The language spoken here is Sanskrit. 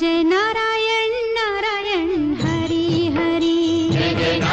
जय नारायण नारायण हरि हरि।